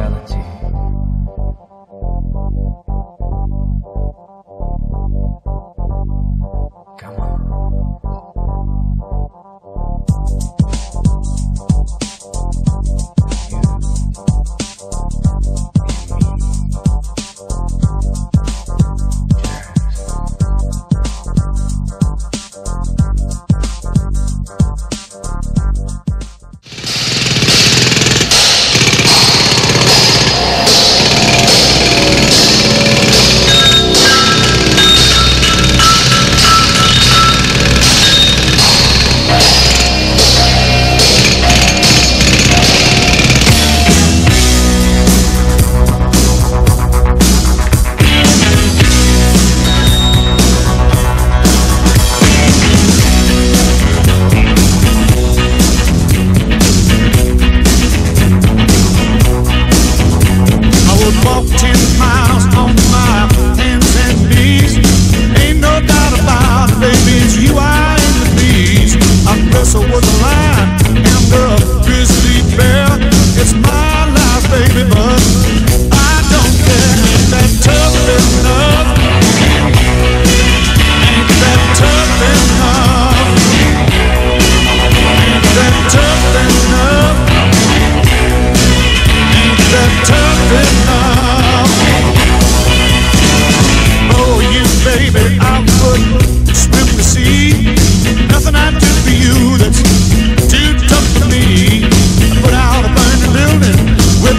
sensuality.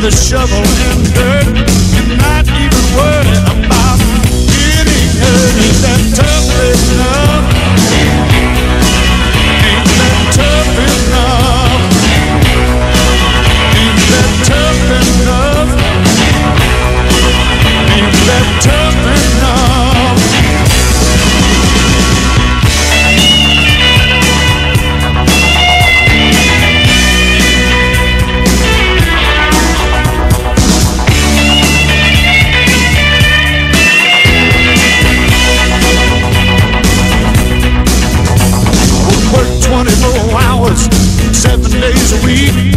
the shovel and dirt. You're not even worried. misery.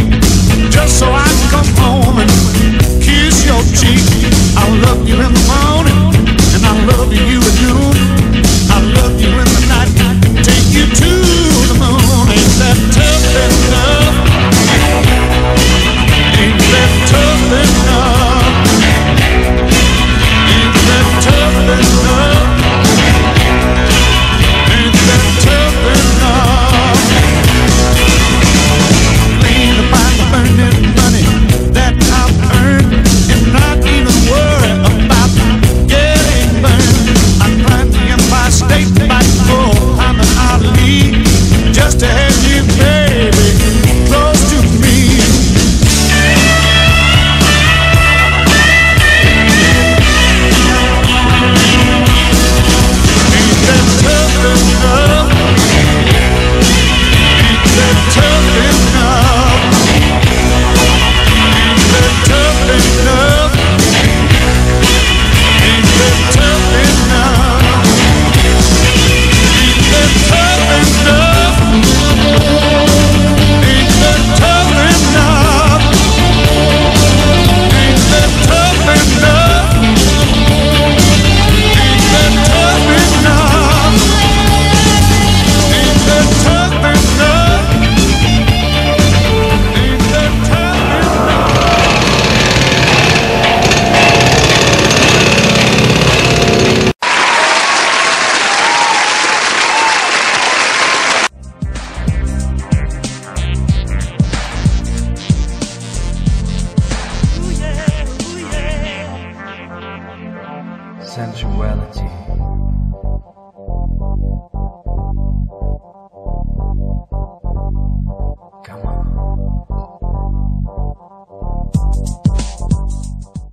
Sensuality